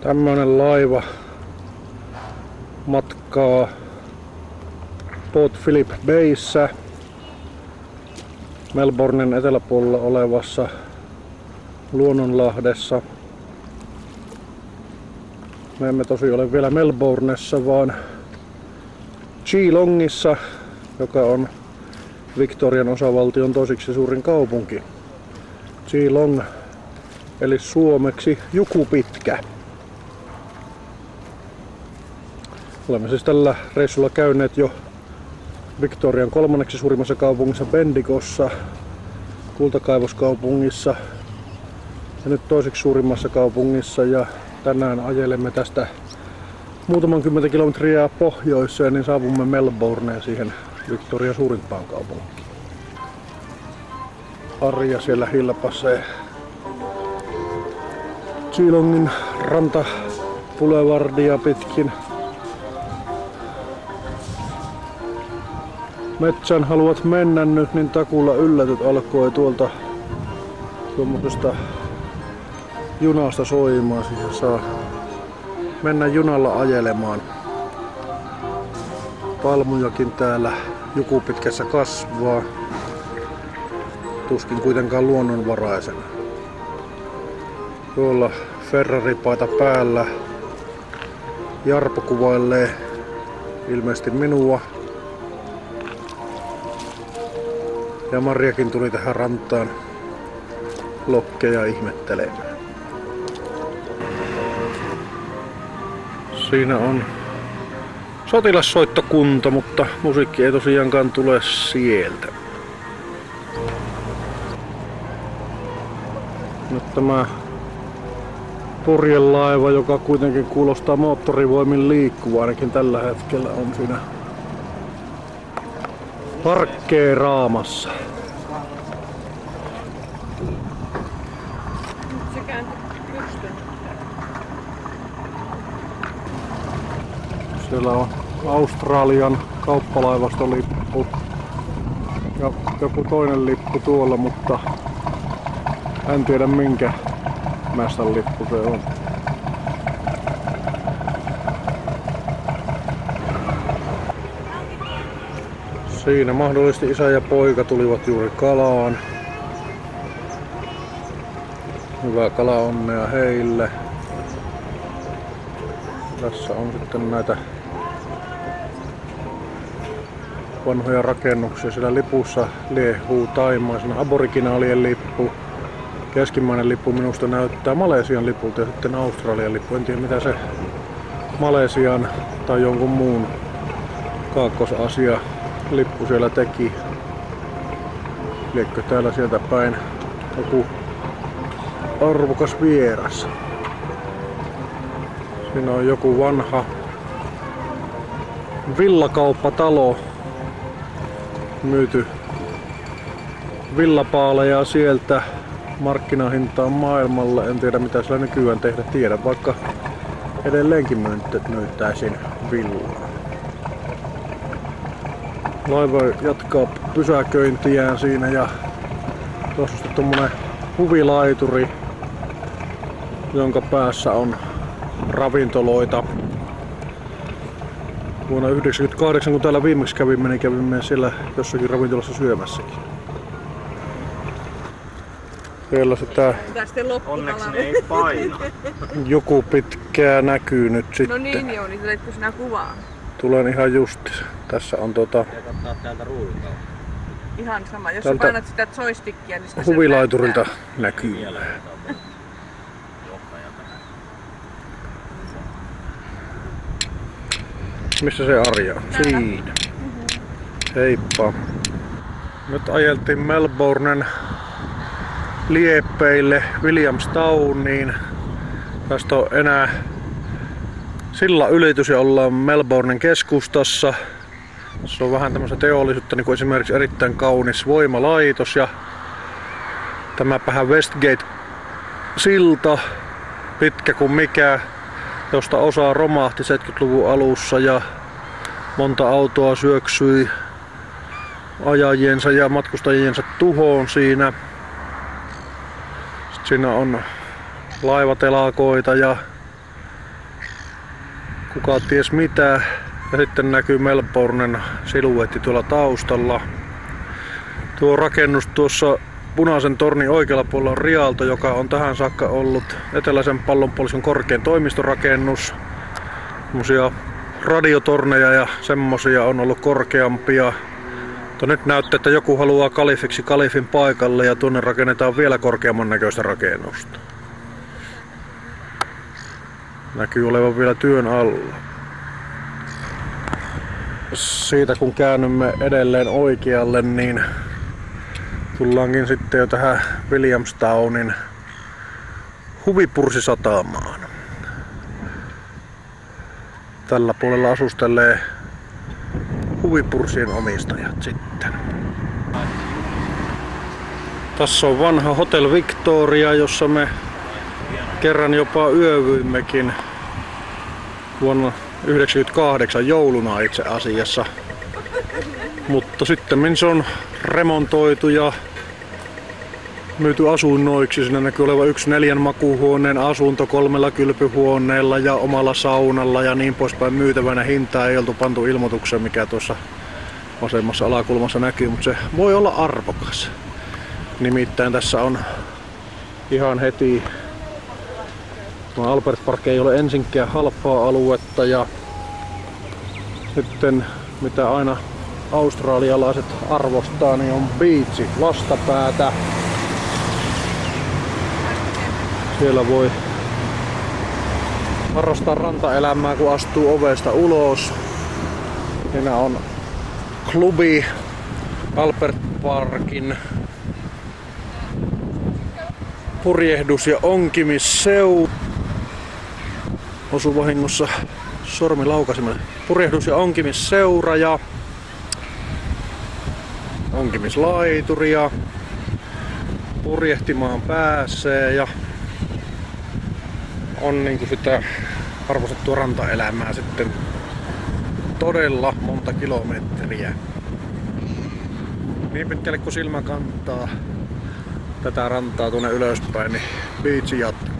Tämmönen laiva matkaa Port Phillip Bayssä Melbournen eteläpuolella olevassa Luonnonlahdessa. Me emme tosi ole vielä Melbournessa, vaan Geelongissa, joka on Victorian osavaltion toisiksi suurin kaupunki. Geelong, eli suomeksi Jukupitkä. Olemme siis tällä reissulla käyneet jo Victorian kolmanneksi suurimmassa kaupungissa Bendigossa, kultakaivoskaupungissa ja nyt toiseksi suurimmassa kaupungissa ja tänään ajelemme tästä muutaman kymmentä kilometriä pohjoiseen, niin saavumme Melbourneen siihen Victorian suurimpaan kaupunkiin. Arja siellä hilpasee Geelongin ranta Boulevardia pitkin metsän haluat mennä nyt, niin takulla yllätyt alkoi tuolta tuommoisesta junasta soimaan. Siihen saa mennä junalla ajelemaan. Palmujakin täällä Jukupitkässä kasvaa. Tuskin kuitenkaan luonnonvaraisena. Tuolla Ferrari-paita päällä. Jarpo kuvailee ilmeisesti minua Ja Marjakin tuli tähän rantaan lokkeja ihmettelemään. Siinä on sotilassoittokunta, mutta musiikki ei tosiaankaan tule sieltä. Nyt tämä purjelaiva, joka kuitenkin kuulostaa moottorivoimin liikkuva ainakin tällä hetkellä on siinä parkkeeraamassa. Siellä on Australian kauppalaivastolippu ja joku toinen lippu tuolla, mutta en tiedä minkä mästän lippu se on. Siinä mahdollisesti isä ja poika tulivat juuri kalaan. Hyvää kalaonnea heille. Tässä on sitten näitä vanhoja rakennuksia. Siellä lipussa liehuu taimaisena aboriginaalien lippu. Keskimmäinen lippu minusta näyttää Malesian lipulta ja sitten Australian lippu. En tiedä mitä se Malesian tai jonkun muun kaakkosasia lippu siellä teki. Liekkö täällä sieltä päin joku arvokas vieras. Siinä on joku vanha villakauppatalo myyty villapaaleja sieltä markkinahintaan maailmalle. En tiedä mitä sillä nykyään tehdä. Tiedän vaikka edelleenkin myyttäisin villaa. Laiva jatkaa pysäköintiään siinä ja tuossa on tommonen huvilaituri, jonka päässä on ravintoloita. Vuonna 1998, kun täällä viimeksi kävimme, niin kävimme siellä jossakin ravintolassa syömässäkin. Siellä sitä Onneksi ne ei paina. joku pitkää näkyy nyt sitten. No niin joo, niin tuletko sinä kuvaa? Tulen ihan just. Tässä on tota täältä ruudulta. Ihan sama. Jos Tältä painat sitä joystickia, niin sitä se huvilaiturilta näyttää. näkyy. Missä se Arja on? Siinä. Heippa. Nyt ajeltiin Melbournen lieppeille Williamstowniin. Tästä on enää sillä ylitys ja ollaan Melbournen keskustassa. Se on vähän tämmöistä teollisuutta, niin kuin esimerkiksi erittäin kaunis voimalaitos ja tämäpähän Westgate-silta, pitkä kuin mikä, josta osa romahti 70-luvun alussa ja monta autoa syöksyi ajajiensa ja matkustajiensa tuhoon siinä. Sitten siinä on laivatelakoita ja kuka ties mitä. Ja sitten näkyy Melbournen siluetti tuolla taustalla. Tuo rakennus tuossa punaisen tornin oikealla puolella on Rialto, joka on tähän saakka ollut eteläisen pallonpuolison korkein toimistorakennus. Semmosia radiotorneja ja semmosia on ollut korkeampia. Mutta nyt näyttää, että joku haluaa kalifiksi kalifin paikalle ja tuonne rakennetaan vielä korkeamman näköistä rakennusta. Näkyy olevan vielä työn alla. Siitä kun käännymme edelleen oikealle, niin tullaankin sitten jo tähän Williamstownin huvipursisatamaan. Tällä puolella asustelee huvipursien omistajat sitten. Tässä on vanha Hotel Victoria, jossa me kerran jopa yövyimmekin vuonna 1998 jouluna itse asiassa. Mutta sitten se on remontoitu ja myyty asunnoiksi. Siinä näkyy oleva yksi neljän makuuhuoneen asunto kolmella kylpyhuoneella ja omalla saunalla ja niin poispäin myytävänä. Hintaa ei oltu pantu ilmoitukseen, mikä tuossa vasemmassa alakulmassa näkyy, mutta se voi olla arvokas. Nimittäin tässä on ihan heti Tämä Albert Park ei ole ensinkään halpaa aluetta ja sitten mitä aina australialaiset arvostaa, niin on biitsi, vastapäätä. Siellä voi harrastaa rantaelämää, kun astuu ovesta ulos. Siinä on klubi Albert Parkin purjehdus- ja onkimisseu. Osu vahingossa sormi laukasimme. Purjehdus- ja onkimisseura ja onkimislaituri ja purjehtimaan pääsee ja on niinku sitä arvostettua rantaelämää sitten todella monta kilometriä. Niin pitkälle kun silmä kantaa tätä rantaa tuonne ylöspäin, niin biitsi jatkuu.